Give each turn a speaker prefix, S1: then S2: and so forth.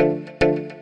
S1: Música